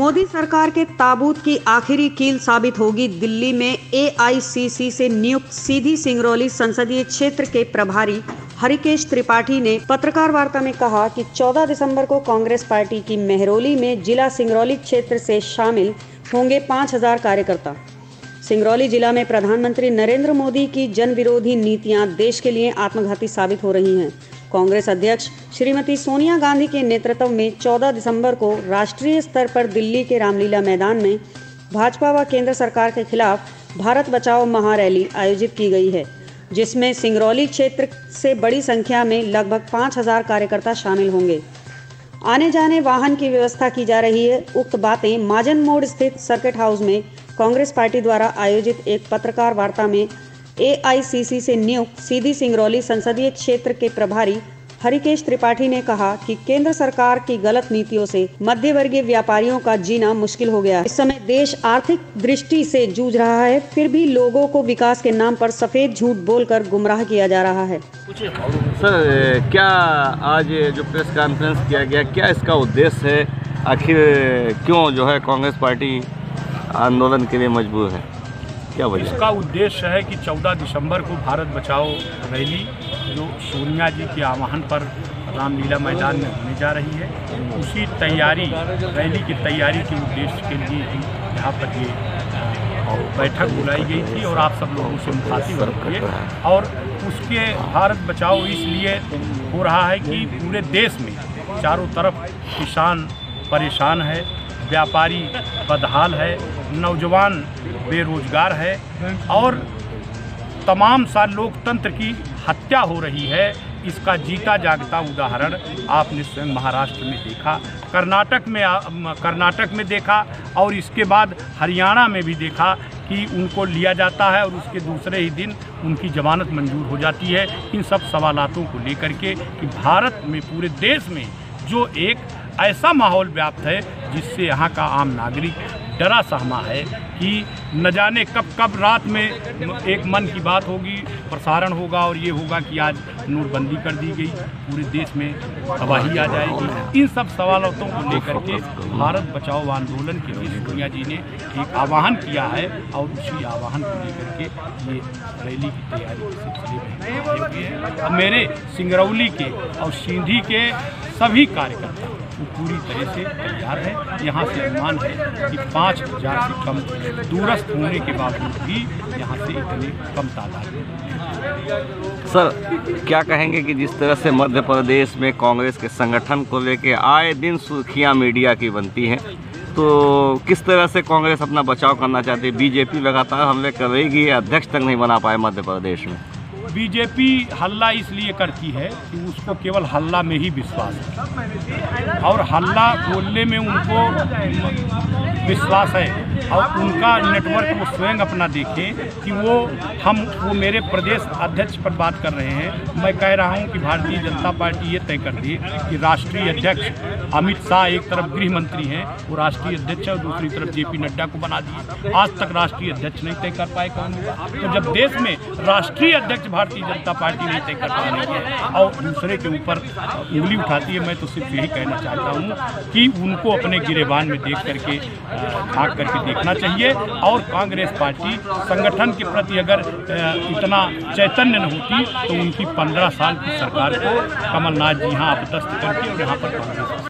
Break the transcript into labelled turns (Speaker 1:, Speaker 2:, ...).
Speaker 1: मोदी सरकार के ताबूत की आखिरी कील साबित होगी दिल्ली में एआईसीसी से नियुक्त सीधी सिंगरौली संसदीय क्षेत्र के प्रभारी हरिकेश त्रिपाठी ने पत्रकार वार्ता में कहा कि 14 दिसंबर को कांग्रेस पार्टी की मेहरौली में जिला सिंगरौली क्षेत्र से शामिल होंगे 5000 कार्यकर्ता। सिंगरौली जिला में प्रधानमंत्री नरेंद्र मोदी की जन विरोधी नीतियाँ देश के लिए आत्मघाती साबित हो रही हैं। कांग्रेस अध्यक्ष श्रीमती सोनिया गांधी के नेतृत्व में 14 दिसंबर को राष्ट्रीय स्तर पर दिल्ली के रामलीला मैदान में भाजपा व केंद्र सरकार के खिलाफ भारत बचाओ महारैली आयोजित की गई है, जिसमें सिंगरौली क्षेत्र से बड़ी संख्या में लगभग 5000 कार्यकर्ता शामिल होंगे। आने जाने वाहन की व्यवस्था की जा रही है। उक्त बातें माजन मोड़ स्थित सर्किट हाउस में कांग्रेस पार्टी द्वारा आयोजित एक पत्रकार वार्ता में एआईसीसी से नियुक्त सीधी सिंगरौली संसदीय क्षेत्र के प्रभारी हरिकेश त्रिपाठी ने कहा कि केंद्र सरकार की गलत नीतियों से मध्य वर्गीय व्यापारियों का जीना मुश्किल हो गया इस समय देश आर्थिक दृष्टि से जूझ रहा है, फिर भी लोगों को विकास के नाम पर सफ़ेद झूठ बोलकर गुमराह किया जा रहा है।
Speaker 2: सर क्या आज जो प्रेस कॉन्फ्रेंस किया गया, क्या इसका उद्देश्य है? आखिर क्यों जो है कांग्रेस पार्टी आंदोलन के लिए मजबूर है? क्या वजह
Speaker 3: इसका उद्देश्य है कि 14 दिसंबर को भारत बचाओ रैली जो सोनिया जी के आह्वान पर रामलीला मैदान में होने जा रही है। उसी तैयारी, रैली की तैयारी के उद्देश्य के लिए ही यहाँ पर ये बैठक बुलाई गई थी और आप सब लोगों से मुखातिब हुए और उसके भारत बचाओ इसलिए हो रहा है कि पूरे देश में चारों तरफ़ किसान परेशान है। व्यापारी बदहाल है, नौजवान बेरोजगार है और तमाम सा लोकतंत्र की हत्या हो रही है। इसका जीता जागता उदाहरण आपने स्वयं महाराष्ट्र में देखा, कर्नाटक में कर्नाटक में देखा और इसके बाद हरियाणा में भी देखा कि उनको लिया जाता है और उसके दूसरे ही दिन उनकी जमानत मंजूर हो जाती है। इन सब सवालातों को लेकर के कि भारत में, पूरे देश में जो एक ऐसा माहौल व्याप्त है जिससे यहाँ का आम नागरिक डरा सहमा है कि न जाने कब कब रात में एक मन की बात होगी, प्रसारण होगा और ये होगा कि आज नोटबंदी कर दी गई। पूरे देश में तबाही आ जाएगी। इन सब सवालों को लेकर के भारत बचाओ आंदोलन के लिए सोनिया जी ने एक आह्वान किया है और उसी आह्वान को लेकर के ये रैली की तैयारी के सिलसिले में अब मेरे सिंगरौली के और सिंधी के सभी कार्यकर्ता पूरी तरह से तैयार है। यहाँ से अनुमान है कि पाँच हज़ार से कम दूरस्थ होने के बावजूद भी यहाँ से इतने कम तादाद में
Speaker 2: सर, क्या कहेंगे कि जिस तरह से मध्य प्रदेश में कांग्रेस के संगठन को लेके आए दिन सुर्खियाँ मीडिया की बनती हैं तो किस तरह से कांग्रेस अपना बचाव करना चाहती है? बीजेपी लगातार हमले कर रही कि अध्यक्ष तक नहीं बना पाए मध्य प्रदेश में।
Speaker 3: बीजेपी हल्ला इसलिए करती है कि उसको केवल हल्ला में ही विश्वास है। और हल्ला बोलने में उनको विश्वास है। और उनका नेटवर्क वो स्वयं अपना देखें कि वो हम, वो मेरे प्रदेश अध्यक्ष पर बात कर रहे हैं। मैं कह रहा हूँ कि भारतीय जनता पार्टी ये तय कर दी कि राष्ट्रीय अध्यक्ष अमित शाह एक तरफ़ गृह मंत्री हैं, वो राष्ट्रीय अध्यक्ष है, और दूसरी तरफ़ जेपी नड्डा को बना दिए। आज तक राष्ट्रीय अध्यक्ष नहीं तय कर पाए कौन तो जब देश में राष्ट्रीय अध्यक्ष भारतीय जनता पार्टी नहीं तय कर पा रही है, और दूसरे के ऊपर उंगली उठाती है, मैं तो सिर्फ़ यही कहना चाहता हूँ कि उनको अपने गिरेबान में देख करके झाँक करके देखना चाहिए और कांग्रेस पार्टी संगठन के प्रति अगर इतना चैतन्य न होती तो उनकी पंद्रह साल की सरकार को कमलनाथ जी यहाँ अपदस्थ करके यहाँ पर कांग्रेस